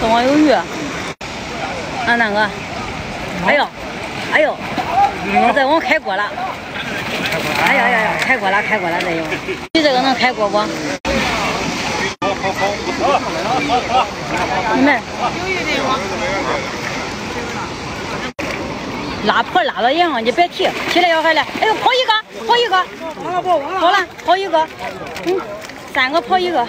这网有鱼。啊，那个，哎呦，哎呦，这网开锅了。哎呀呀呀，开锅了，开锅了，这有。你这个能开锅不？你们。拉破拉到盐啊，你别提，提来小孩来。哎呦，跑一个，跑一个，跑了，跑一个，嗯，三个跑一个。